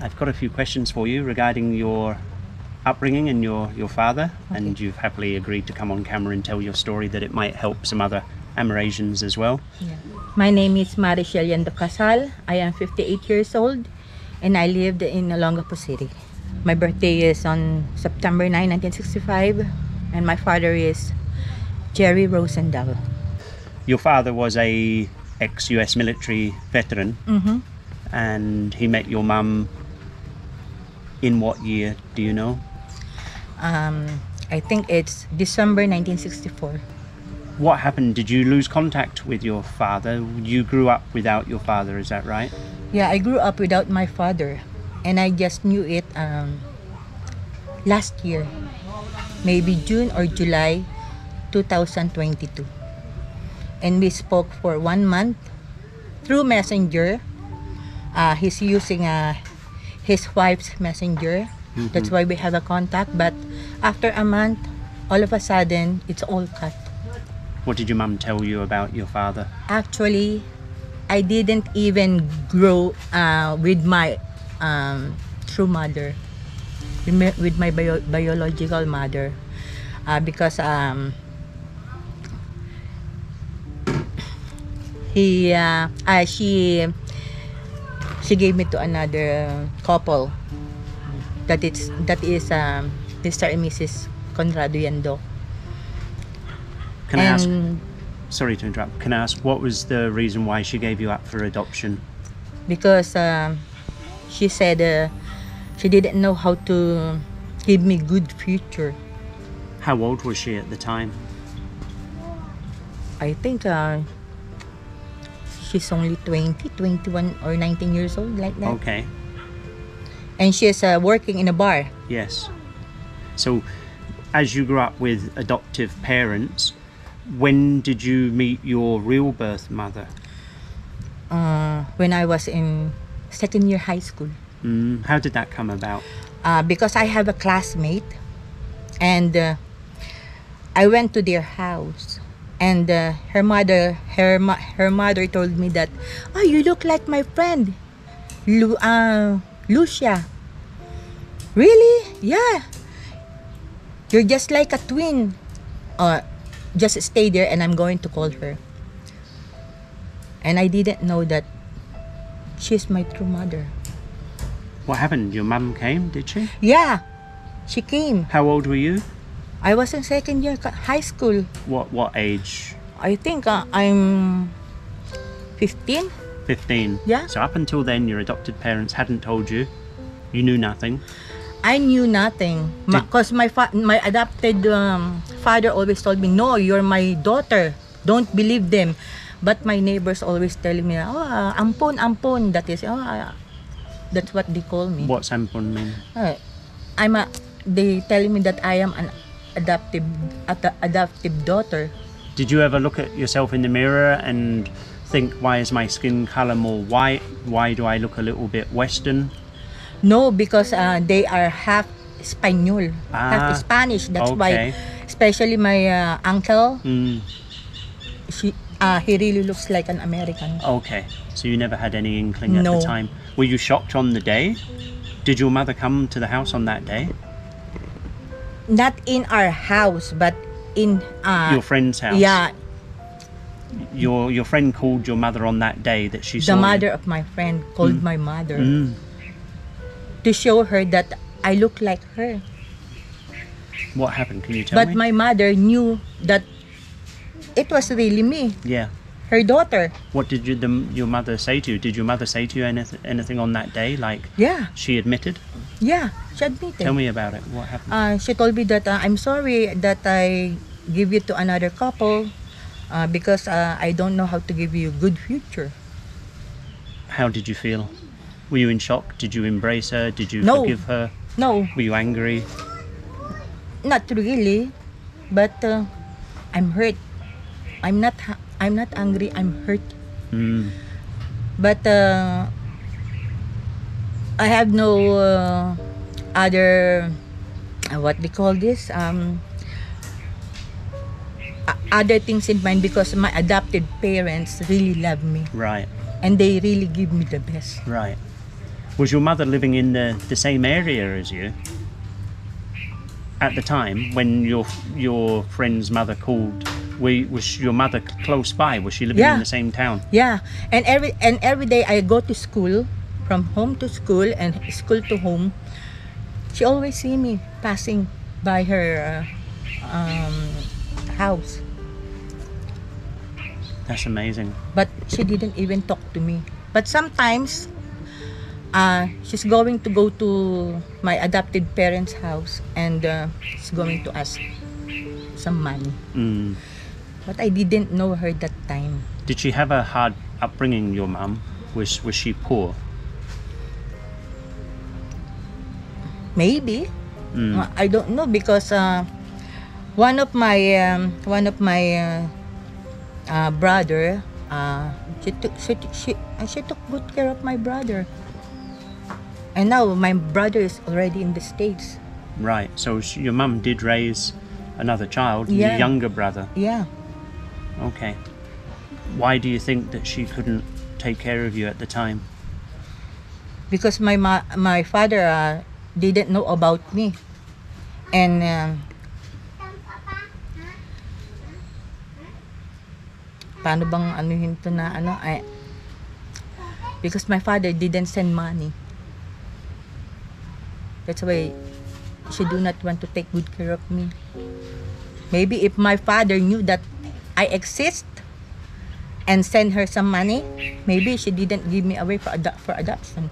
I've got a few questions for you regarding your upbringing and your, your father, and you've happily agreed to come on camera and tell your story that it might help some other Amerasians as well. My name is Maricel Yando Casal. I am 58 years old and I lived in Olongapo City. My birthday is on September 9, 1965 and my father is Jerry Rosendahl. Your father was a ex-US military veteran, Mm-hmm. and he met your mum in what year? Do you know? Um, I think it's December 1964. What happened? Did you lose contact with your father? You grew up without your father, is that right? Yeah, I grew up without my father and I just knew it um, last year, maybe June or July 2022. And we spoke for one month through Messenger. Uh, he's using uh, his wife's Messenger. That's why we have a contact. But after a month, all of a sudden, it's all cut. What did your mum tell you about your father? actually I didn't even grow uh, with my um, true mother with my, with my bio- biological mother uh, because um, he uh, uh, she she gave me to another couple that it's that is um, Mr. and Mrs. Conrado Yando Can I ask? Sorry to interrupt. Can I ask what was the reason why she gave you up for adoption? because um, she said uh, she didn't know how to give me good future. How old was she at the time? I think uh, she's only 20, 21 or 19 years old like that. Okay. And she's uh, working in a bar. Yes. So, as you grew up with adoptive parents, when did you meet your real birth mother? Uh, when I was in second year high school. Mm, how did that come about? uh, because I have a classmate, and uh, I went to their house, and uh, her mother, her her mother told me that, oh, you look like my friend, Lu- uh, Lucia. Really? Yeah. You're just like a twin. Uh, just stay there, and I'm going to call her. And I didn't know that she's my true mother. What happened? Your mum came, did she? Yeah, she came. How old were you? I was in second year high school. What what age? I think uh, I'm 15. 15. Yeah. So up until then your adopted parents hadn't told you. You knew nothing. I knew nothing because my fa- my adopted um, father always told me, "No, you're my daughter. Don't believe them." But my neighbors always telling me, "Oh, uh, ampon, ampon." That is, oh, uh, that's what they call me. What's Ampon mean? Uh, I'm a. They telling me that I am an adoptive ad- adoptive daughter. Did you ever look at yourself in the mirror and think, why is my skin color more white? Why do I look a little bit Western? No, because uh, they are half Spanish, Ah, half Spanish. That's okay. why, especially my uh, uncle, Mm, she, uh, he really looks like an American. okay. So you never had any inkling at the time. Were you shocked on the day? Did your mother come to the house on that day? Not in our house, but in uh, your friend's house? yeah, Your your friend called your mother on that day that she saw the you? mother of my friend called my mother Mm. to show her that I look like her. What happened? Can you tell but me? my mother knew that it was really me, yeah. Her daughter. What did you, the, your mother say to you? Did your mother say to you anything, anything on that day? Like Yeah, she admitted? yeah, she admitted. Tell me about it. What happened? uh, she told me that uh, I'm sorry that I give you to another couple uh, because uh, I don't know how to give you a good future. How did you feel? Were you in shock? Did you embrace her? Did you No. forgive her? No, Were you angry? not really, but uh, I'm hurt. I'm not. I'm not angry. I'm hurt. Mm. But uh, I have no uh, other. Uh, what they call this? Um, o- other things in mind because my adopted parents really love me Right, and they really give me the best. right. Was your mother living in the, the same area as you at the time when your your friend's mother called? Was your mother close by? Was she living Yeah. in the same town? Yeah, and every and every day I go to school, from home to school and school to home. She always see me passing by her uh, um, house, That's amazing. but she didn't even talk to me. But sometimes, uh, she's going to go to my adopted parents' house and uh, she's going to ask some money. Mm. But I didn't know her that time. Did she have a hard upbringing? Your mum was was she poor? Maybe. Mm. I don't know because uh, one of my um, one of my uh, uh, brother uh, she took she, she, uh, she took good care of my brother. And now my brother is already in the states. Right. So sh- your mum did raise another child, Yeah. your younger brother. Yeah. Okay. Why do you think that she couldn't take care of you at the time? because my ma- my father uh, didn't know about me and um, paano bang na ano I, because my father didn't send money that's why she do not want to take good care of me maybe if my father knew that I exist and send her some money maybe she didn't give me away for, ado- for adoption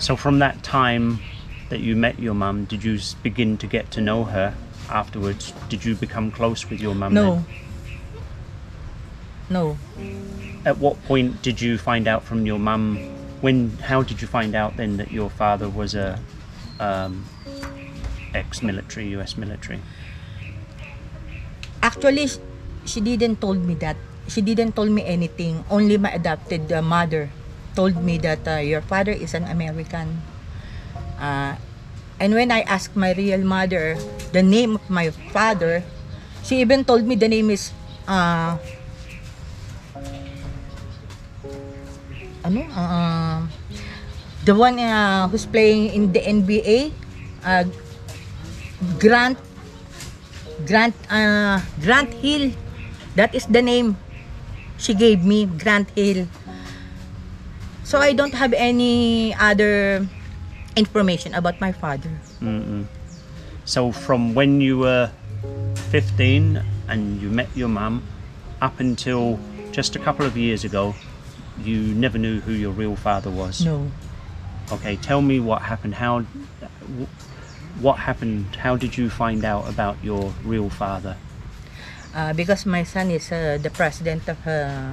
So from that time that you met your mum, did you begin to get to know her afterwards? Did you become close with your mum? No. No. At what point did you find out from your mum? When? How did you find out then that your father was a um, ex-military, U.S. military? Actually, she didn't told me that. She didn't told me anything. Only my adopted uh, mother told me that uh, your father is an American. Uh, and when I asked my real mother the name of my father, she even told me the name is uh, ano? Uh, the one uh, who's playing in the NBA, uh, Grant Grant uh, Grant Hill. That is the name she gave me, Grant Hill. So I don't have any other information about my father. Mm-mm. So from when you were 15 and you met your mum up until just a couple of years ago, you never knew who your real father was. No. Okay, tell me what happened. How, what happened? How did you find out about your real father? Uh, because my son is uh, the president of uh,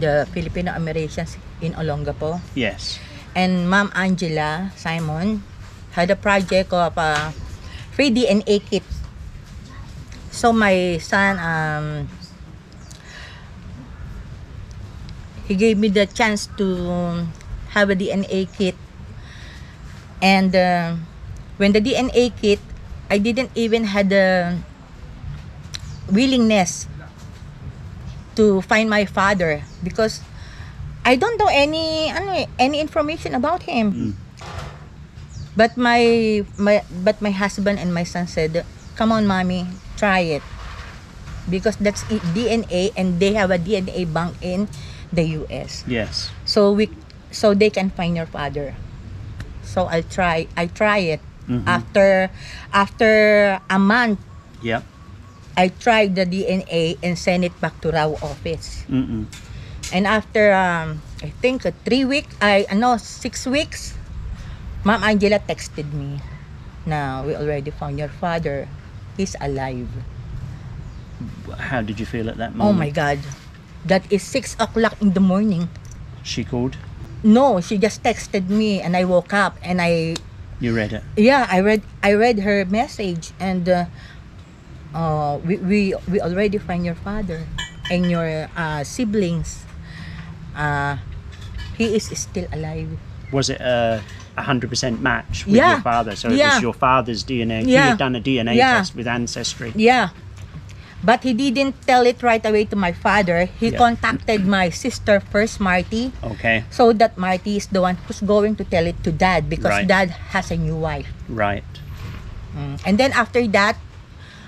the Filipino Americans in Olongapo. Yes. And Ma'am Angela Simon had a project of uh, free DNA kit. So my son, um, he gave me the chance to have a DNA kit. And uh, when the DNA kit, I didn't even had the willingness to find my father because I don't know any ano eh, any information about him. Mm. But my my but my husband and my son said, "Come on, mommy, try it." Because that's i- DNA and they have a DNA bank in the US. Yes. So we so they can find your father. So I'll try I try it. Mhm. After after a month Yep. I tried the DNA and sent it back to RAW office. Mm-mm. And after, um, I think, uh, three week, I, ano, six weeks, Ma'am Angela texted me na we already found your father. He's alive. How did you feel at that moment? Oh my God. That is 6 o'clock in the morning. She called. No, she just texted me and I woke up and I, You read it. yeah, I read, I read her message and uh, uh, we, we, we already find your father and your uh, siblings. Uh, he is still alive. Was it a hundred percent match with Yeah. your father? So it Yeah. was your father's DNA. Yeah. had done a DNA Yeah. test with Ancestry. Yeah. But he didn't tell it right away to my father. He Yeah. contacted my sister first, Marty, Okay. so that Marty is the one who's going to tell it to dad because Right. dad has a new wife. Right. Mm. And then after that,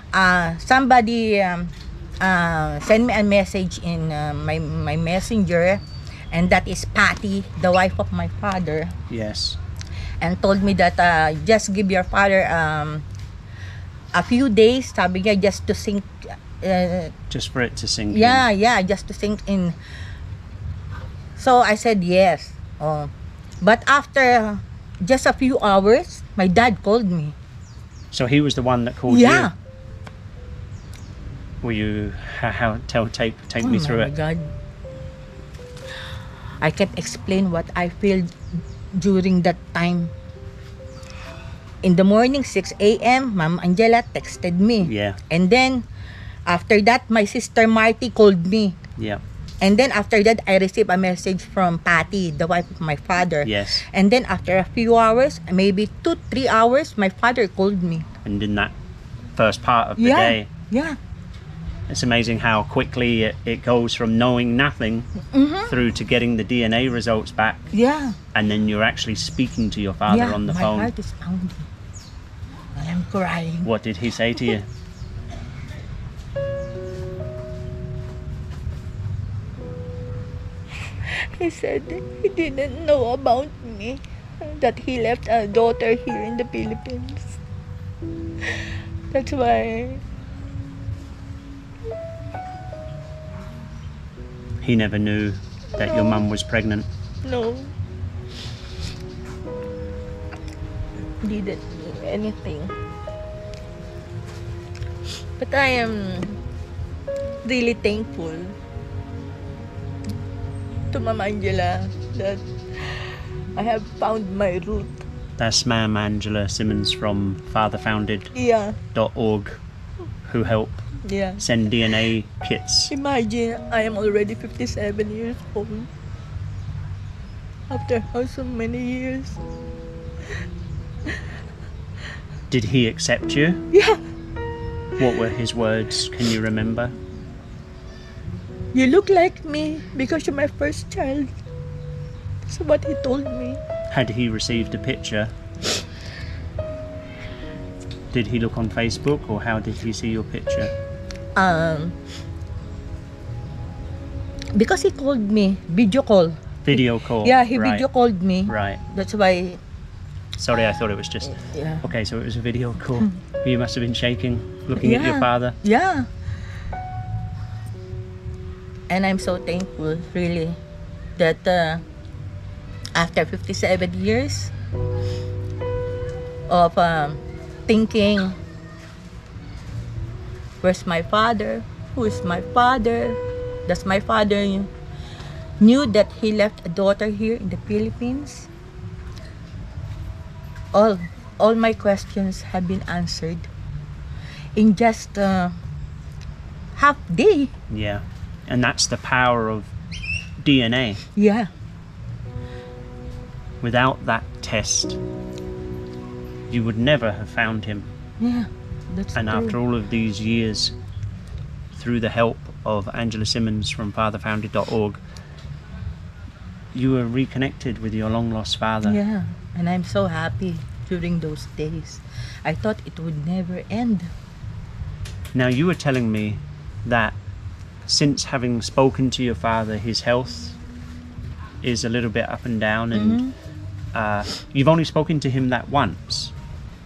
uh, somebody um, uh, sent me a message in uh, my, my messenger, and that is Patty, the wife of my father, Yes. and told me that uh, just give your father um, a few days, sabi niya, just to sink, uh, Just for it to sink yeah, yeah, just to sink in. So I said yes. Oh. But after just a few hours, my dad called me. So he was the one that called you? yeah. you. Will you how, how tell take take me oh through my it? God. I can't explain what I feel during that time. In the morning, 6 a.m., Ma'am Angela texted me. Yeah. And then, after that, my sister Marty called me. Yeah. And then after that, I received a message from Patty, the wife of my father. Yes. And then after a few hours, maybe two, three hours, my father called me. And in that first part of the yeah. day, Yeah. it's amazing how quickly it, it goes from knowing nothing Mm-hmm. through to getting the DNA results back, Yeah. and then you're actually speaking to your father yeah. on the my phone. heart is pounding. I am crying. What did he say to you? He said he didn't know about me, that he left a daughter here in the Philippines. That's why, He never knew that your mum was pregnant. no. Didn't do anything. But I am really thankful to Mama Angela that I have found my root. That's Ma'am Angela Simmons from fatherfounded.org Yeah, who help yeah. send DNA kits. Imagine I am already 57 years old. After how so many years? Did he accept you? Yeah, What were his words? Can you remember? You look like me because you're my first child. That's what he told me. Had he received a picture? Did he look on Facebook or how did he see your picture? Um, because he called me video call. Video call. Yeah, he right. video called me. Right. That's why. Sorry, I thought it was just. Yeah. Okay, so it was a video call. You must have been shaking, looking at your father. Yeah. And I'm so thankful, really, that uh, after 57 years of um, thinking, where's my father? Who is my father? Does my father knew that he left a daughter here in the Philippines? All, all my questions have been answered in just uh, half day. Yeah. And that's the power of DNA. Yeah. Without that test, you would never have found him. Yeah. That's And true. after all of these years, through the help of Angela Simmons from fatherfounded.org, you were reconnected with your long lost father. Yeah. And I'm so happy during those days. I thought it would never end. Now, you were telling me that since having spoken to your father, his health is a little bit up and down, and uh, you've only spoken to him that once.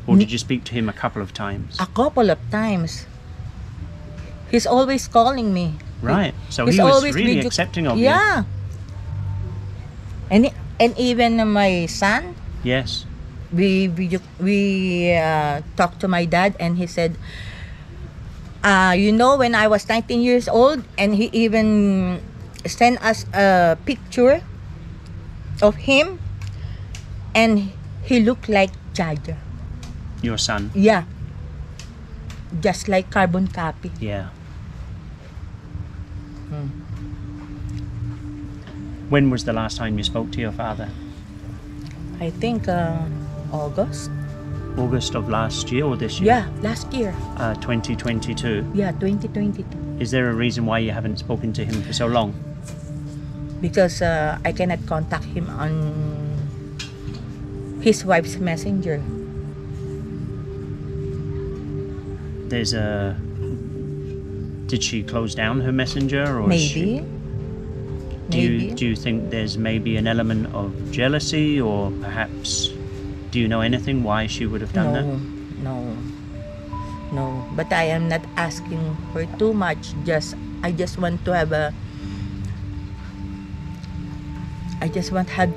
Or did you speak to him a couple of times? A couple of times. He's always calling me. Right. So He's he was always really accepting of you. Yeah. And and even my son, Yes. we we we uh, talked to my dad and he said uh, you know when i was 19 years old and he even sent us a picture of him and he looked like jaja Your son. yeah just like carbon copy Yeah. Hmm. When was the last time you spoke to your father? i think uh, august August of last year or this year? Yeah, last year. Uh, 2022. Yeah, 2022. Is there a reason why you haven't spoken to him for so long? Because uh, I cannot contact him on his wife's messenger. There's a. Did she close down her messenger, or Maybe. she- do Maybe. you do you think there's maybe an element of jealousy, or perhaps do you know anything why she would have done no, that? no, no. But I am not asking for too much. Just I just want to have a. I just want have.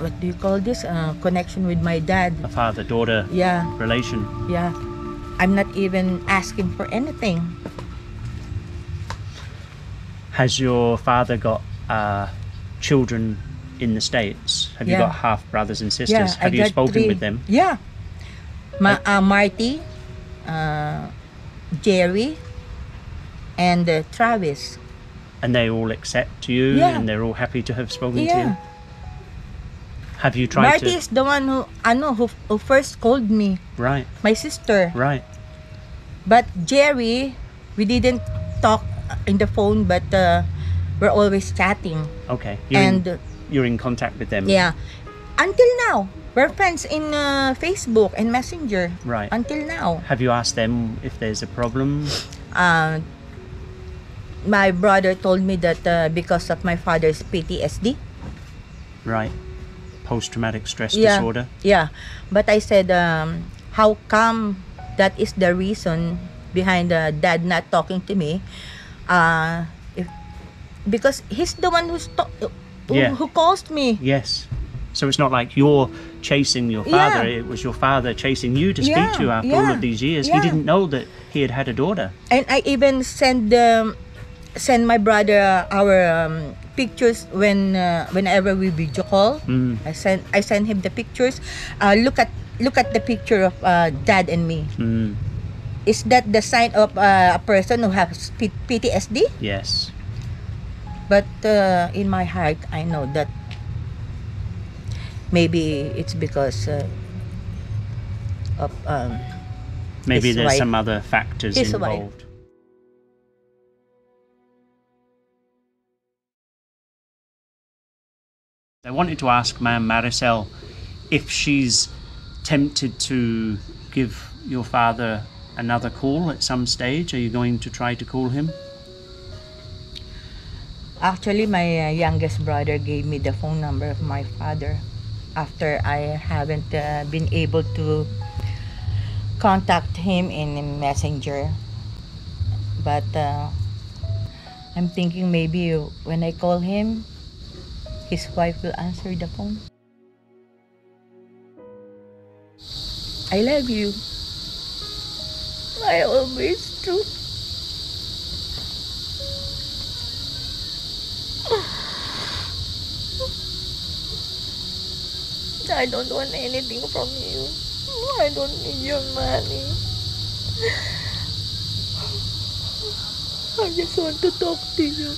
What do you call this? Uh, connection with my dad. A father-daughter Yeah, relation. yeah. I'm not even asking for anything. Has your father got uh, children in the states? Have you got half brothers and sisters? Yeah, Have I you spoken three. with them? Yeah. Ma- uh, Marty, uh, Jerry, and uh, Travis. And they all accept you, Yeah. and they're all happy to have spoken to you. Have you tried Marty to? is the one who, ano, who, who first called me, Right, my sister. right. But Jerry, we didn't talk in the phone, but uh, we're always chatting. Okay. You're and in, you're in contact with them. yeah, until now, we're friends in uh, Facebook and Messenger. Right. Until now. Have you asked them if there's a problem? uh, my brother told me that uh, because of my father's PTSD. Right. Post-traumatic stress Yeah. disorder. Yeah, but I said, um, how come that is the reason behind uh, dad not talking to me? Uh, if because he's the one who's who, Yeah. who caused me. Yes. So it's not like you're chasing your Yeah. father. It was your father chasing you to speak Yeah, to after all of these years. He didn't know that he had had a daughter. And I even send um, send my brother uh, our um, pictures when uh, whenever we video call. Mm. I send I send him the pictures. Uh, look at look at the picture of uh, dad and me. Mm. Is that the sign of uh, a person who has P- PTSD? Yes. But uh, in my heart, I know that maybe it's because uh, of um, Maybe there's wife. some other factors His wife. involved. I wanted to ask Ma'am Maricel if she's tempted to give your father another call at some stage. Are you going to try to call him? Actually my uh, youngest brother gave me the phone number of my father after I haven't uh, been able to contact him in messenger. But uh, I'm thinking maybe when I call him his wife will answer the phone. I love you. I always do I don't want anything from you. I don't need your money. I just want to talk to you.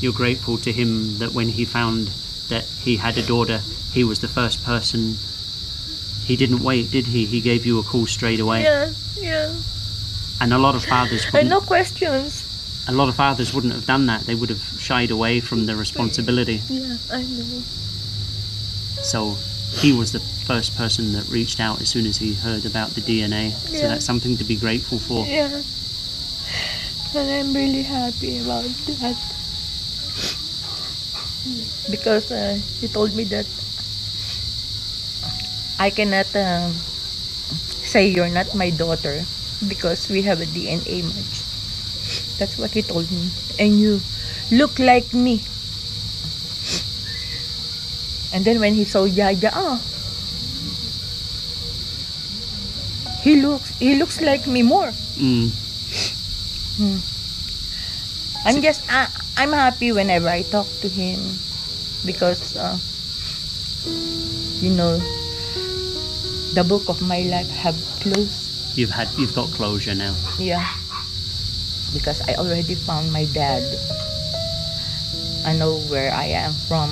You're grateful to him that when he found that he had a daughter, he was the first person. He didn't wait, did he? He gave you a call straight away. Yeah, yeah. And a lot of fathers And wouldn't, no questions. a lot of fathers wouldn't have done that. They would have shied away from the responsibility. Yeah, I know. So he was the first person that reached out as soon as he heard about the DNA. Yeah. So that's something to be grateful for. Yeah. And I'm really happy about that. Because uh, he told me that I cannot um, say you're not my daughter because we have a DNA match. That's what he told me. And you look like me. And then when he saw Yaya, ah, he looks he looks like me more. Mm. I'm just I, I'm happy whenever I talk to him because uh, you know the book of my life have closed. You've had, you've got closure now. Yeah. because I already found my dad. I know where I am from.